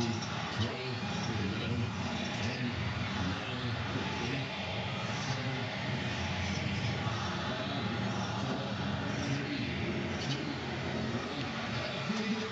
Mm-hmm.